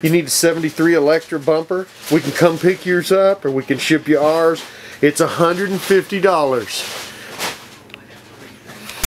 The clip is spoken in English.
You need a 73 Electra bumper? We can come pick yours up or we can ship you ours. It's $150.